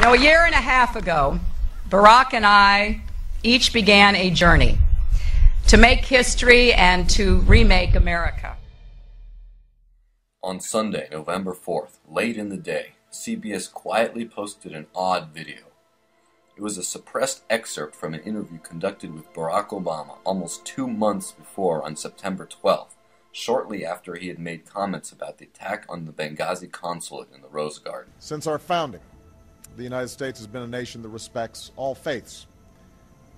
Now, a year and a half ago, Barack and I each began a journey to make history and to remake America. On Sunday, November 4th, late in the day, CBS quietly posted an odd video. It was a suppressed excerpt from an interview conducted with Barack Obama almost two months before on September 12th, shortly after he had made comments about the attack on the Benghazi consulate in the Rose Garden. Since our founding, the United States has been a nation that respects all faiths.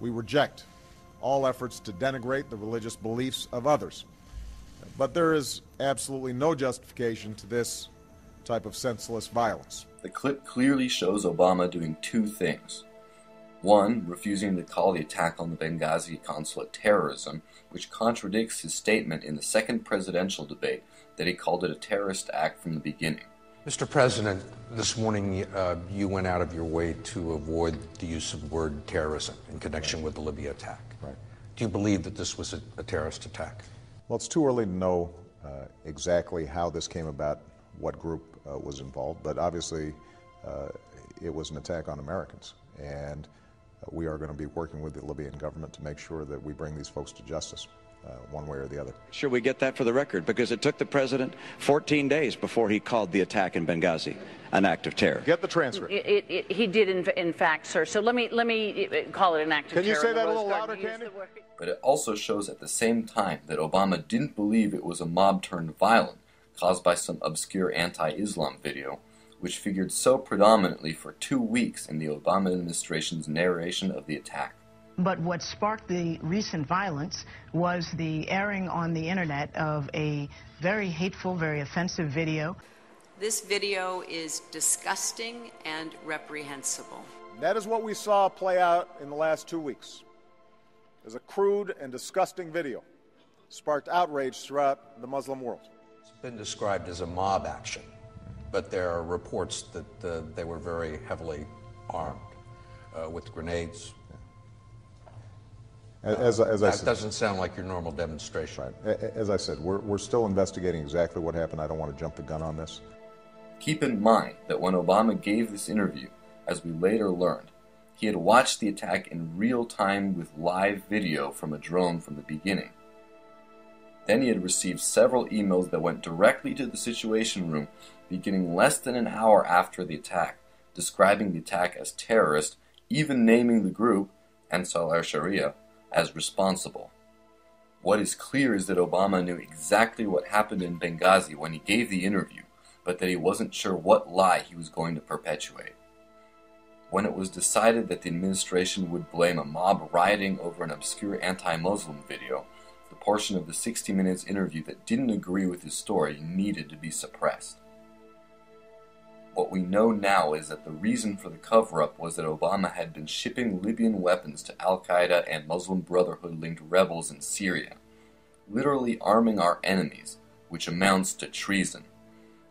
We reject all efforts to denigrate the religious beliefs of others. But there is absolutely no justification to this type of senseless violence. The clip clearly shows Obama doing two things. One, refusing to call the attack on the Benghazi consulate terrorism, which contradicts his statement in the second presidential debate that he called it a terrorist act from the beginning. Mr. President, this morning uh, you went out of your way to avoid the use of the word terrorism in connection right. with the Libya attack. Right. Do you believe that this was a, a terrorist attack? Well, it's too early to know uh, exactly how this came about, what group uh, was involved, but obviously uh, it was an attack on Americans. And uh, we are going to be working with the Libyan government to make sure that we bring these folks to justice. Uh, one way or the other. Should we get that for the record? Because it took the president 14 days before he called the attack in Benghazi an act of terror. Get the transcript. It, it, it, he did, in, in, fact, sir. So let me let me uh, call it an act of Can terror. Can you say that a little louder, Candy? But it also shows at the same time that Obama didn't believe it was a mob turned violent caused by some obscure anti-Islam video which figured so predominantly for two weeks in the Obama administration's narration of the attack. But what sparked the recent violence was the airing on the internet of a very hateful, very offensive video. This video is disgusting and reprehensible. That is what we saw play out in the last two weeks. It a crude and disgusting video. Sparked outrage throughout the Muslim world. It's been described as a mob action but there are reports that uh, they were very heavily armed uh, with grenades. As, as I that said, doesn't sound like your normal demonstration. Right. As I said, we're, we're still investigating exactly what happened. I don't want to jump the gun on this. Keep in mind that when Obama gave this interview, as we later learned, he had watched the attack in real time with live video from a drone from the beginning. Then he had received several emails that went directly to the Situation Room beginning less than an hour after the attack, describing the attack as terrorist, even naming the group, Ansar al-Sharia, as responsible. What is clear is that Obama knew exactly what happened in Benghazi when he gave the interview, but that he wasn't sure what lie he was going to perpetuate. When it was decided that the administration would blame a mob rioting over an obscure anti-Muslim video, the portion of the 60 Minutes interview that didn't agree with his story needed to be suppressed. What we know now is that the reason for the cover up was that Obama had been shipping Libyan weapons to Al Qaeda and Muslim Brotherhood linked rebels in Syria, literally arming our enemies, which amounts to treason,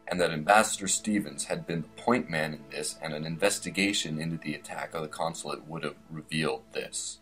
and that Ambassador Stevens had been the point man in this, and an investigation into the attack of the consulate would have revealed this.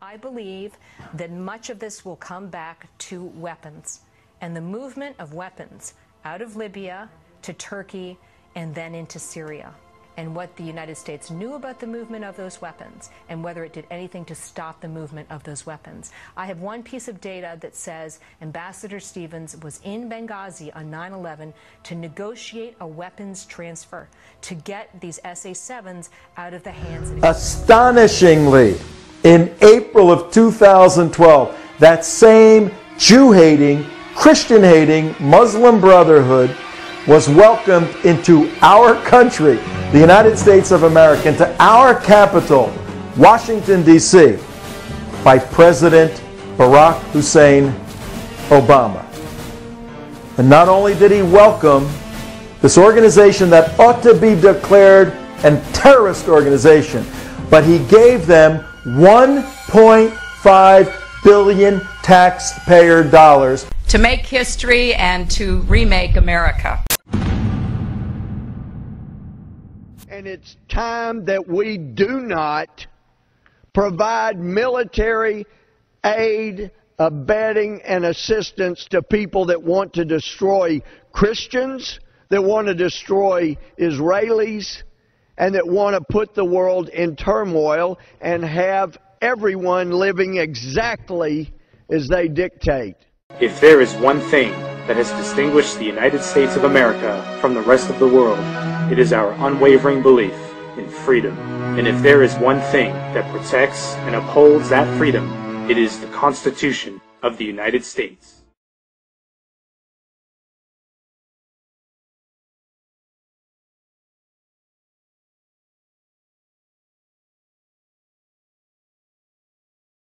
I believe that much of this will come back to weapons and the movement of weapons out of Libya to Turkey and then into Syria and what the United States knew about the movement of those weapons and whether it did anything to stop the movement of those weapons. I have one piece of data that says Ambassador Stevens was in Benghazi on 9 11 to negotiate a weapons transfer to get these SA 7s out of the hands of. Astonishingly, in April of 2012, that same Jew hating, Christian hating Muslim Brotherhood was welcomed into our country, the United States of America, into our capital, Washington, D.C., by President Barack Hussein Obama. And not only did he welcome this organization that ought to be declared a terrorist organization, but he gave them 1.5 billion taxpayer dollars to make history and to remake America. And it's time that we do not provide military aid, abetting, and assistance to people that want to destroy Christians, that want to destroy Israelis, and that want to put the world in turmoil and have everyone living exactly as they dictate. If there is one thing that has distinguished the United States of America from the rest of the world, it is our unwavering belief in freedom. And if there is one thing that protects and upholds that freedom, it is the Constitution of the United States.